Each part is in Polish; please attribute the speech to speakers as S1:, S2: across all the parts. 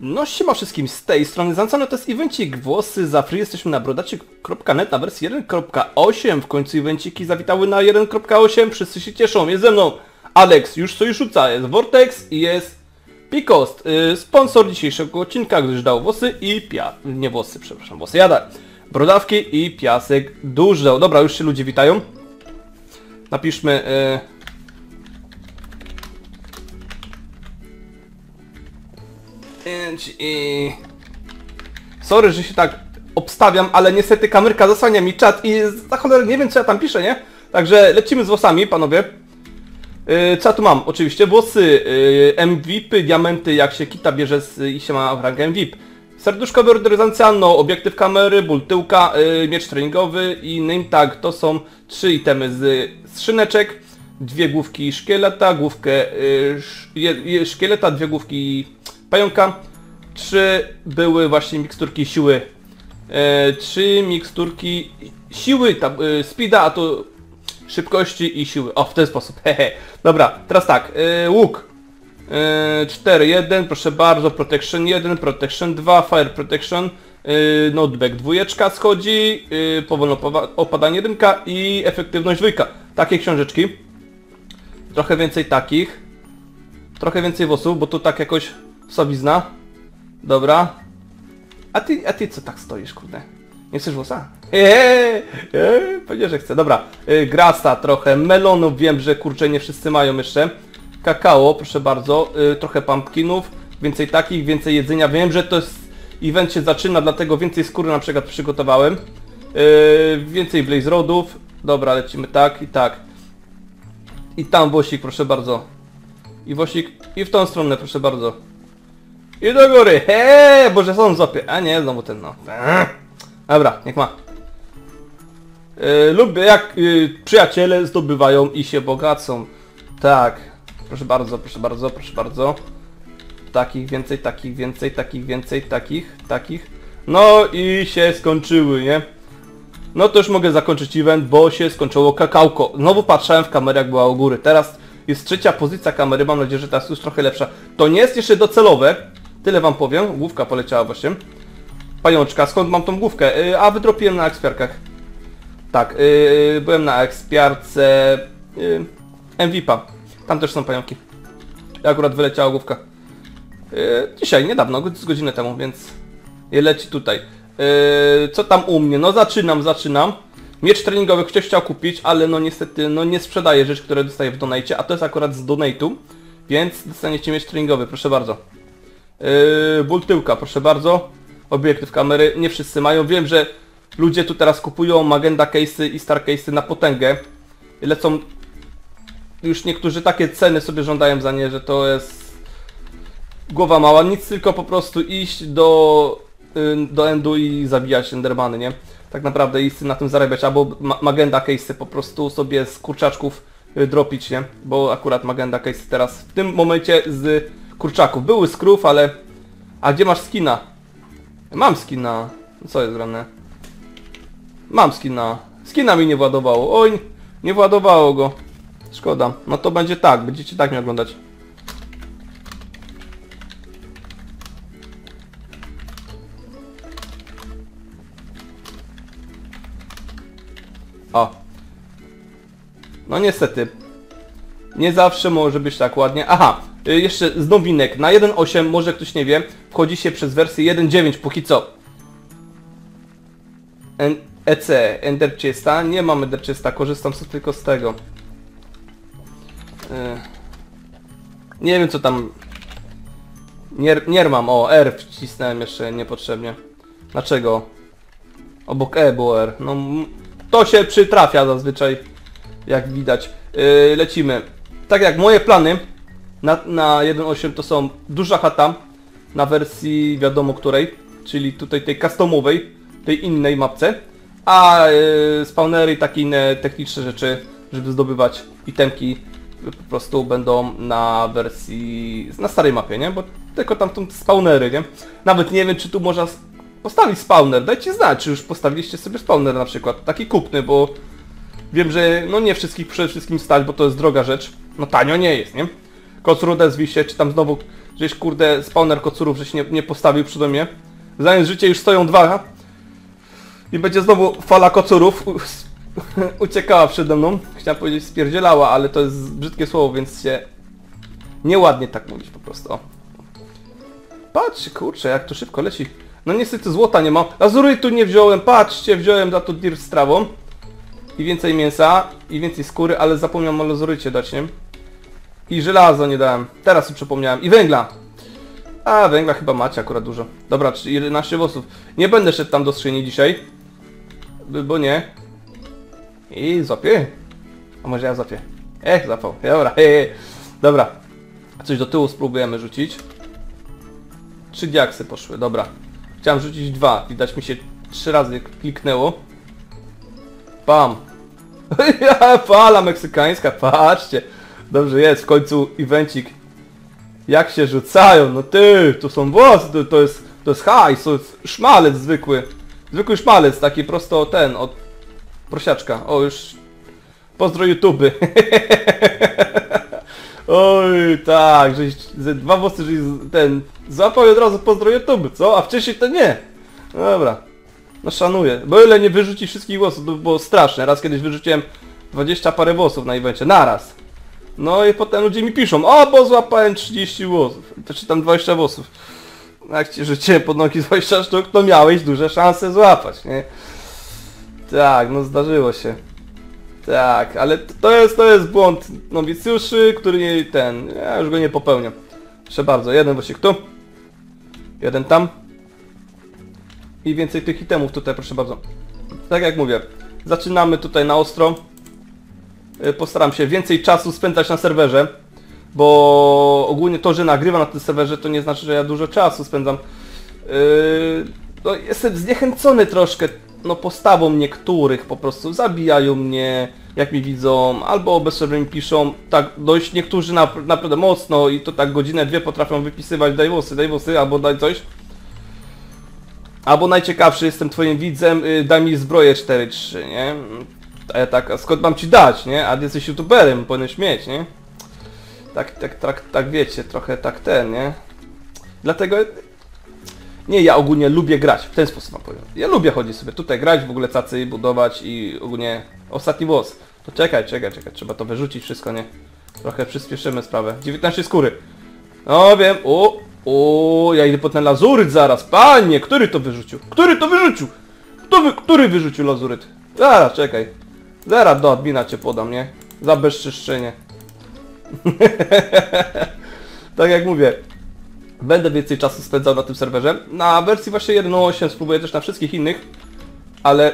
S1: No siema wszystkim z tej strony Zancano, to jest evencik Włosy za free, jesteśmy na brodacie.net na wersji 1.8, w końcu evenciki zawitały na 1.8, wszyscy się cieszą, jest ze mną Alex, już coś rzuca, jest Vortex i jest Picost, yy, sponsor dzisiejszego odcinka, gdyż dał włosy i pia... nie włosy, przepraszam, włosy jada, brodawki i piasek dał. Dobra, już się ludzie witają. Napiszmy... Yy... Pięć i... Sorry, że się tak obstawiam, ale niestety kamerka zasłania mi czat i za cholerę nie wiem co ja tam piszę, nie? Także lecimy z włosami, panowie. Yy, co ja tu mam? Oczywiście włosy, yy, MVP, diamenty, jak się kita bierze z, i się ma w rangę MVP. Serduszko wyordyzancjano, obiektyw kamery, ból tyłka, yy, miecz treningowy i name tag. To są trzy itemy z skrzyneczek. Dwie główki szkieleta, główkę yy, sz, je, je, szkieleta, dwie główki pająka. Trzy były właśnie miksturki siły. E, trzy miksturki siły, ta, e, speeda, a to szybkości i siły. O, w ten sposób. Hehe. Dobra, teraz tak. E, łuk. E, 4, 1, proszę bardzo. Protection 1, Protection 2, Fire Protection. E, Notback dwójeczka schodzi. E, powolno opadanie rynka i efektywność dwójka. Takie książeczki. Trochę więcej takich. Trochę więcej włosów, bo tu tak jakoś słabizna. Dobra. A ty, a ty co tak stoisz, kurde? Nie chcesz włosa? Eee, eee, pewnie, że chcę. Dobra. Yy, grasa trochę, melonów wiem, że kurczę nie wszyscy mają jeszcze. Kakao, proszę bardzo. Yy, trochę pumpkinów. Więcej takich, więcej jedzenia. Wiem, że to jest... Event się zaczyna, dlatego więcej skóry na przykład przygotowałem. Yy, więcej blaze rodów. Dobra, lecimy tak i tak. I tam włosik, proszę bardzo. I włosik, i w tą stronę, proszę bardzo. I do góry, heee, boże są złapie. A nie, znowu ten no. Dobra, niech ma. Yy, lubię jak yy, przyjaciele zdobywają i się bogacą. Tak. Proszę bardzo, proszę bardzo, proszę bardzo. Takich więcej, takich więcej, takich więcej, takich, takich. No i się skończyły, nie? No to już mogę zakończyć event, bo się skończyło kakałko. Znowu patrzałem w kamerę jak była u góry. Teraz jest trzecia pozycja kamery, mam nadzieję, że teraz już trochę lepsza. To nie jest jeszcze docelowe, tyle wam powiem. Główka poleciała właśnie. Pajączka, skąd mam tą główkę? Yy, a wydropiłem na ekspiarkach. Tak, yy, byłem na ekspiarce yy, MVP-a. Tam też są pająki. Akurat wyleciała główka. Yy, dzisiaj, niedawno, z godzinę temu, więc je leci tutaj. Yy, co tam u mnie? No zaczynam, zaczynam. Miecz treningowy ktoś chciał kupić, ale no niestety no nie sprzedaje rzeczy, które dostaję w donate, a to jest akurat z donate'u, więc dostaniecie miecz treningowy, proszę bardzo. Yy, ból tyłka, proszę bardzo. Obiektyw kamery, nie wszyscy mają. Wiem, że ludzie tu teraz kupują Magenda case'y i Star case'y na potęgę. Lecą już niektórzy takie ceny sobie żądają za nie, że to jest głowa mała. Nic tylko po prostu iść do, yy, do endu i zabijać endermany, nie? Tak naprawdę i na tym zarabiać, albo ma Magenda case'y po prostu sobie z kurczaczków yy, dropić, nie? Bo akurat Magenda case'y teraz w tym momencie z kurczaków. Były skrów, ale... A gdzie masz skina? Mam skina. Co jest grane? Mam skina. Skina mi nie władowało. Oj, nie władowało go. Szkoda. No to będzie tak, będziecie tak mnie oglądać. O. No niestety. Nie zawsze może być tak ładnie. Aha, jeszcze z nowinek. Na 1.8, może ktoś nie wie, wchodzi się przez wersję 1.9 póki co. N EC, Enderchesta. Nie mam Enderchesta, korzystam tylko z tego. Y, Nie wiem co tam... Nier, nier mam, o R wcisnąłem jeszcze niepotrzebnie. Dlaczego? Obok E było R. No to się przytrafia zazwyczaj, jak widać. Yy, lecimy. Tak jak moje plany na, na 1.8 to są duża chata na wersji wiadomo której, czyli tutaj tej customowej, tej innej mapce, a yy, spawnery i takie inne techniczne rzeczy, żeby zdobywać itemki po prostu będą na wersji, na starej mapie, nie? Bo tylko tam są spawnery, nie? Nawet nie wiem czy tu można postawić spawner, dajcie znać, czy już postawiliście sobie spawner na przykład, taki kupny, bo Wiem, że no nie wszystkich przede wszystkim stać, bo to jest droga rzecz. No tanio nie jest, nie? Kocur odezwij się, czy tam znowu, Żeś kurde spawner kocurów, żeś nie, nie postawił przy domie. Zając życie już stoją dwa. I będzie znowu fala kocurów uciekała przede mną. Chciałem powiedzieć spierdzielała, ale to jest brzydkie słowo, więc się nieładnie tak mówić po prostu. Patrz, kurczę, jak to szybko leci. No niestety złota nie mam. Lazurytu nie wziąłem, patrzcie, wziąłem za to dir z trawą. I więcej mięsa, i więcej skóry, ale zapomniałem o lazurycie dać, nie? I żelazo nie dałem. Teraz sobie przypomniałem. I węgla. A, węgla chyba macie akurat dużo. Dobra, czyli 11 włosów. Nie będę szedł tam do skrzyni dzisiaj. Bo nie. I złapię. A może ja złapię. Ech, zapał. Dobra, he, he. Dobra. Coś do tyłu spróbujemy rzucić. Trzy diaksy poszły, dobra. Chciałem rzucić dwa. Widać mi się trzy razy kliknęło. Ja, Fala meksykańska, patrzcie. Dobrze jest, w końcu evencik. Jak się rzucają, no ty, to są włosy, to, to jest, to jest hajs, to jest szmalec zwykły. Zwykły szmalec, taki prosto ten, od prosiaczka. O, już pozdro YouTube. Oj, tak, żeś ze dwa włosy, żeś ten złapał i od razu pozdro YouTube, co? A wcześniej to nie. Dobra. No szanuję. Bo ile nie wyrzuci wszystkich włosów, to by było straszne. Raz kiedyś wyrzuciłem 20 parę włosów na evencie, naraz. No i potem ludzie mi piszą, o bo złapałem 30 włosów, to czy tam 20 włosów. Jak ci rzuciłem pod nogi 20 sztuk, to miałeś duże szanse złapać, nie? Tak, no zdarzyło się. Tak, ale to jest, to jest błąd nowicjuszy, który nie, ten, ja już go nie popełniam. Proszę bardzo, jeden włosik tu, jeden tam. I więcej tych itemów tutaj, proszę bardzo. Tak jak mówię, zaczynamy tutaj na ostro. Y, Postaram się więcej czasu spędzać na serwerze, bo ogólnie to, że nagrywam na tym serwerze, to nie znaczy, że ja dużo czasu spędzam. Yy, no, jestem zniechęcony troszkę no, postawą niektórych, po prostu zabijają mnie, jak mi widzą, albo bez przerwy mi piszą, tak dość niektórzy na, naprawdę mocno i to tak godzinę, dwie potrafią wypisywać daj włosy, daj włosy, albo daj coś. Albo najciekawszy, jestem twoim widzem, y, daj mi zbroję 4-3, nie? A ja tak, a skąd mam ci dać, nie? A jesteś youtuberem, powinieneś mieć, nie? Tak, tak, tak, tak wiecie, trochę tak ten, nie? Dlatego... Nie, ja ogólnie lubię grać, w ten sposób wam powiem. Ja lubię chodzić sobie tutaj grać, w ogóle cacy budować i ogólnie... Ostatni włos. To czekaj, czekaj, czekaj, trzeba to wyrzucić wszystko, nie? Trochę przyspieszymy sprawę. 19 skóry. No wiem, o, o, ja idę po ten lazuryt zaraz. Panie, który to wyrzucił? Który to wyrzucił? Kto wy, który wyrzucił lazuryt? Zaraz, czekaj. Zaraz do admina cię podam, nie? Za bezczyszczenie. tak jak mówię, będę więcej czasu spędzał na tym serwerze. Na wersji właśnie 1.8 spróbuję też na wszystkich innych, ale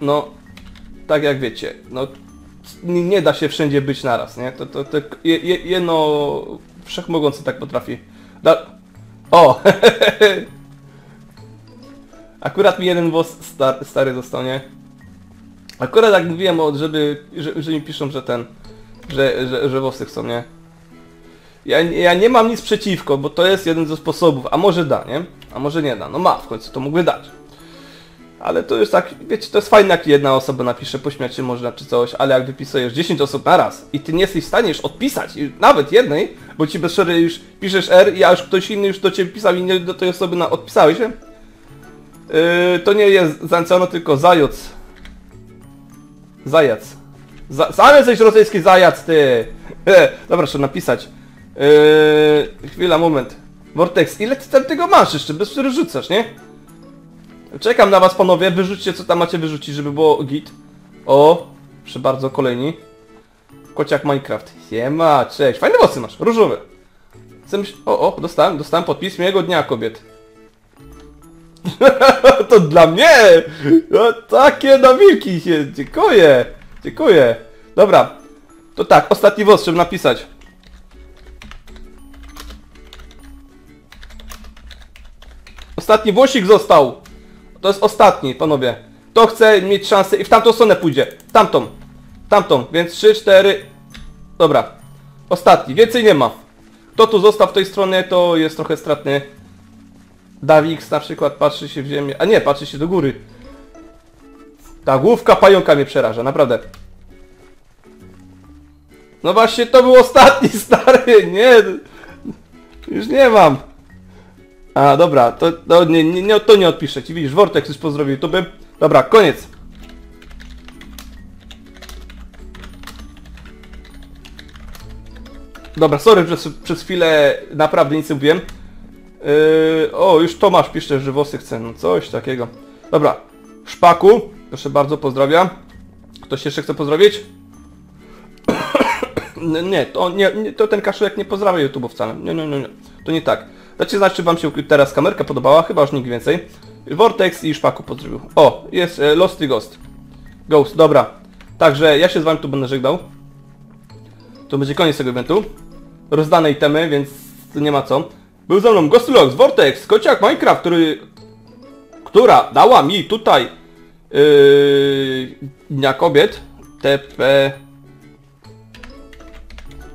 S1: no, tak jak wiecie, no nie, da się wszędzie być naraz, nie? To, to, to je, je, jedno wszechmogący tak potrafi. Da... O! Akurat mi jeden włos star, stary został, nie? Akurat jak mówiłem, o, żeby, że, że mi piszą, że ten, że, że, że włosy chcą, nie? Ja, ja nie mam nic przeciwko, bo to jest jeden ze sposobów, a może da, nie? A może nie da, no ma, w końcu to mógłby dać. Ale to już tak, wiecie, to jest fajne jak jedna osoba napisze, pośmiać się można czy coś, ale jak wypisujesz 10 osób naraz i ty nie jesteś w stanie już odpisać, nawet jednej, bo ci bez przerwy już piszesz R i a już ktoś inny już do ciebie pisał i nie do tej osoby na, odpisałeś się, yy, to nie jest Zancano, tylko Zajoc. Zajac. Za, sam jesteś rosyjski zajac, ty! Dobra, trzeba napisać. Yy, chwila, moment. Vortex, ile ty tam tego masz jeszcze? Bez przerwy rzucasz, nie? Czekam na was panowie, wyrzućcie co tam macie wyrzucić, żeby było git. O, proszę bardzo, kolejni. Kociak Minecraft. Siema, cześć. Fajne włosy masz, różowe. Chcę myśl... O, o, dostałem, dostałem podpis miłego dnia kobiet. to dla mnie! O, takie nawilki się, dziękuję, dziękuję. Dobra, to tak, ostatni włos trzeba napisać. Ostatni włosik został. To jest ostatni, panowie. To chce mieć szansę i w tamtą stronę pójdzie. Tamtą. Tamtą. Więc 3, 4. Dobra. Ostatni. Więcej nie ma. Kto tu został w tej stronie, to jest trochę stratny. Dawix na przykład patrzy się w ziemię. A nie, patrzy się do góry. Ta główka pająka mnie przeraża, naprawdę. No właśnie, to był ostatni, stary, nie. Już nie mam. A, dobra, to, to, nie, nie, to nie odpiszę ci. Widzisz, Vortex już pozdrowił YouTube. Dobra, koniec. Dobra, sorry, przez, przez chwilę naprawdę nic nie mówiłem. Yy, o, już Tomasz pisze, że włosy chce, no coś takiego. Dobra, Szpaku, proszę bardzo, pozdrawiam. Ktoś jeszcze chce pozdrowić? Nie, to, nie, nie, to ten kaszulek nie pozdrawia YouTube wcale. Nie, nie, nie, nie. To nie tak. Dajcie znać, czy wam się teraz kamerka podobała, chyba już nikt więcej. Vortex i Szpaku pozdrowił. O, jest e, Losty Ghost. Ghost, dobra. Także ja się z wami tu będę żegnał. To będzie koniec tego eventu. Rozdane itemy, więc nie ma co. Był ze mną Ghostulox, Vortex, Kociak Minecraft, który... Która dała mi tutaj... Yy, Dnia Kobiet. TP...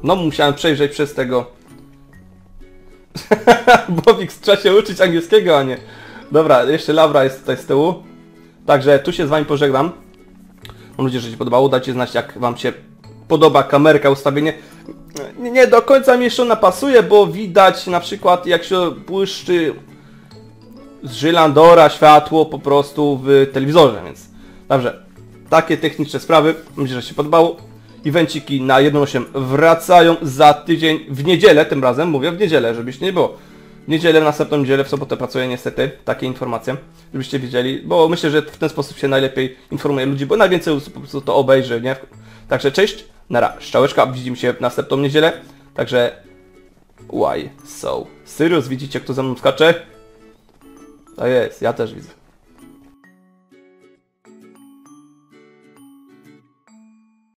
S1: No musiałem przejrzeć przez tego... Bobik trzeba się uczyć angielskiego, a nie... Dobra, jeszcze Laura jest tutaj z tyłu. Także tu się z wami pożegnam. Mam nadzieję, że się podobało. Dajcie znać, jak wam się podoba kamerka, ustawienie. Nie, do końca mi jeszcze ona pasuje, bo widać na przykład jak się błyszczy z Żylandora światło po prostu w telewizorze, więc dobrze. Takie techniczne sprawy. Nadzieję, że się podobało. Evenciki na 1.8 wracają za tydzień w niedzielę, tym razem mówię w niedzielę, żebyś nie było. W niedzielę, w następną niedzielę, w sobotę pracuję niestety, takie informacje, żebyście wiedzieli, bo myślę, że w ten sposób się najlepiej informuje ludzi, bo najwięcej osób po prostu to obejrzy, nie? Także cześć, nara, szczałeczka, widzimy się w następną niedzielę, także why so serious, widzicie kto za mną skacze? To jest, ja też widzę.